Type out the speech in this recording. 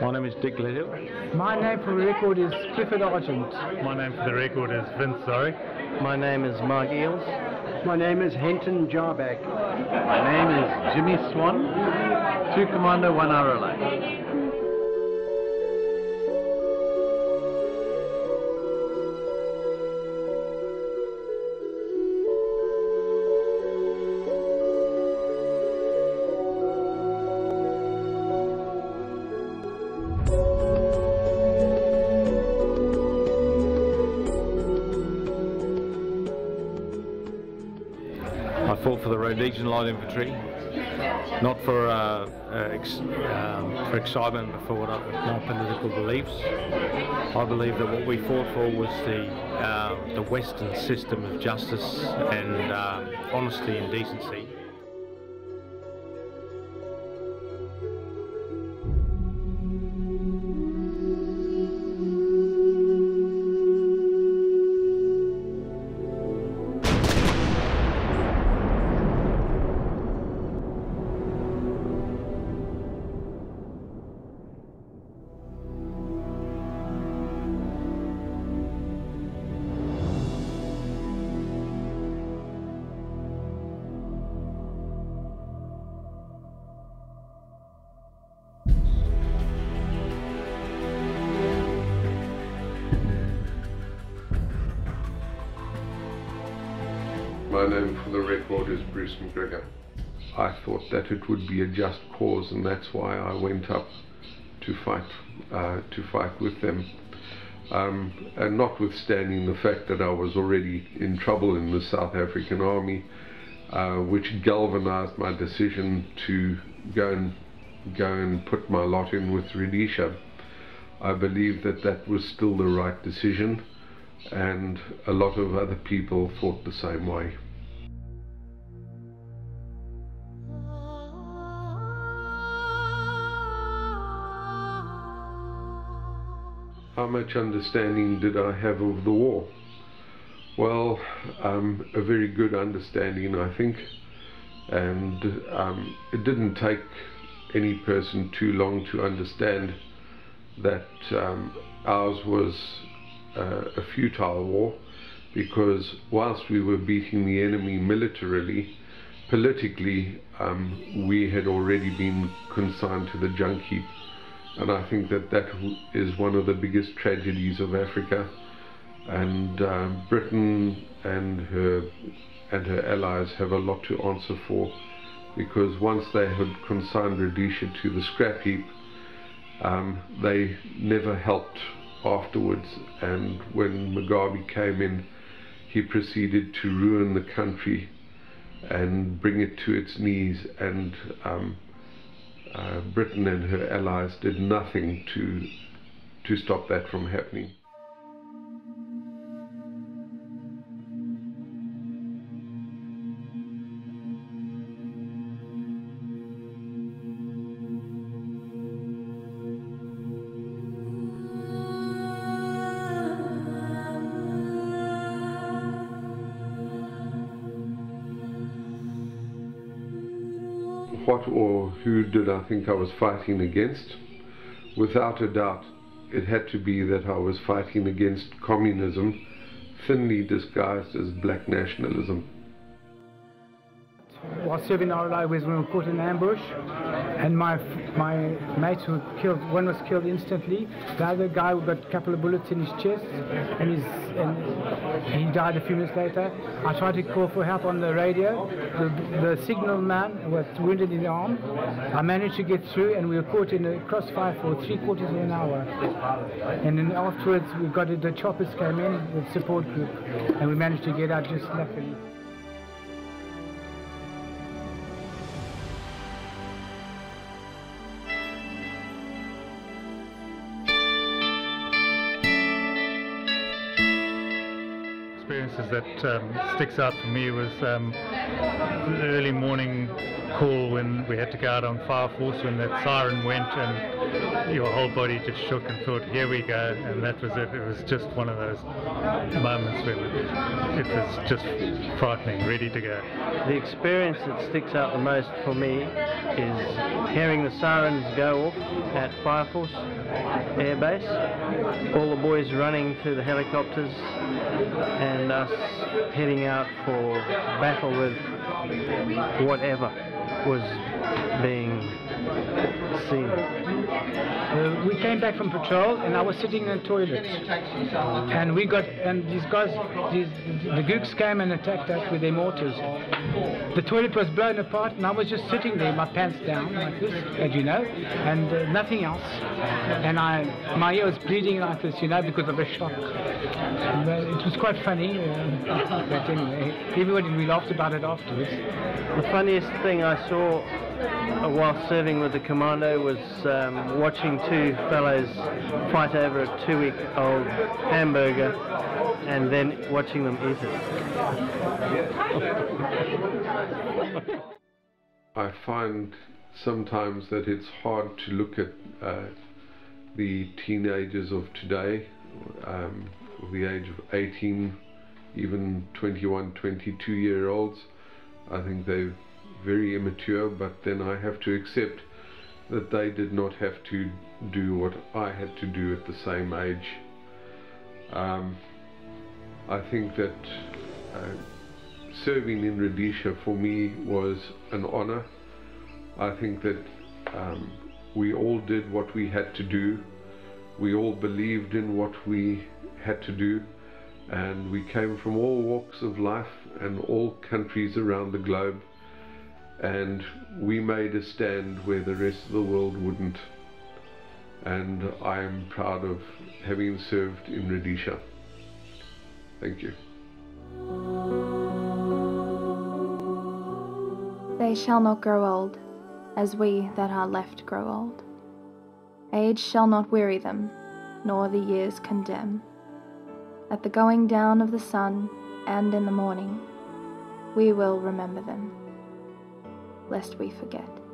My name is Dick Little. My name for the record is Clifford Argent. My name for the record is Vince Sorry. My name is Mark Eels. My name is Henton Jarback. My name is Jimmy Swan, 2 Commander 1 Hour for the Rhodesian Light Infantry, not for uh, uh, ex- um, for excitement, but for what I, my political beliefs. I believe that what we fought for was the uh, the Western system of justice and um honesty and decency. My name for the record is Bruce McGregor. I thought that it would be a just cause, and that's why I went up to fight uh, to fight with them. Um, and notwithstanding the fact that I was already in trouble in the South African Army, uh, which galvanized my decision to go and go and put my lot in with Rhodesia, I believe that that was still the right decision, and a lot of other people thought the same way. How much understanding did I have of the war? Well, um, a very good understanding, I think, and um, it didn't take any person too long to understand that um, ours was uh, a futile war because whilst we were beating the enemy militarily, politically um, we had already been consigned to the junk heap and I think that that is one of the biggest tragedies of Africa. And uh, Britain and her and her allies have a lot to answer for because once they had consigned Rhodesia to the scrap heap um, they never helped afterwards. And when Mugabe came in he proceeded to ruin the country and bring it to its knees and um, Uh, Britain and her allies did nothing to to stop that from happening. What or who did I think I was fighting against? Without a doubt, it had to be that I was fighting against communism, thinly disguised as black nationalism. While serving RLI was when we were caught in an ambush, and my my mates were killed. One was killed instantly. The other guy got a couple of bullets in his chest, and and he died a few minutes later. I tried to call for help on the radio. The, the signal man was wounded in the arm. I managed to get through, and we were caught in a crossfire for three quarters of an hour. And then afterwards, we got it, the choppers came in with support group, and we managed to get out just luckily. Experiences that um, sticks out for me was um, early morning call when we had to go out on fire force when that siren went and your whole body just shook and thought, here we go, and that was it. It was just one of those moments where it was just frightening, ready to go. The experience that sticks out the most for me is hearing the sirens go off at Fire Force Air Base, all the boys running to the helicopters and us heading out for battle with whatever was being. Uh, we came back from patrol and I was sitting in the toilet. And we got and these guys these the gooks came and attacked us with their mortars. The toilet was blown apart and I was just sitting there my pants down like this as you know and uh, nothing else. And I my ear was bleeding like this you know because of the shock. It was quite funny uh, but anyway everybody we laughed about it afterwards. The funniest thing I saw uh, while serving with the commando was um, watching two fellows fight over a two-week-old hamburger and then watching them eat it. I find sometimes that it's hard to look at uh, the teenagers of today, um, of the age of 18, even 21, 22 year olds. I think they're very immature, but then I have to accept that they did not have to do what I had to do at the same age. Um, I think that uh, serving in Rhodesia for me was an honor. I think that um, we all did what we had to do. We all believed in what we had to do. And we came from all walks of life and all countries around the globe. And we made a stand where the rest of the world wouldn't. And I am proud of having served in Rhodesia. Thank you. They shall not grow old, as we that are left grow old. Age shall not weary them, nor the years condemn. At the going down of the sun and in the morning, we will remember them, lest we forget.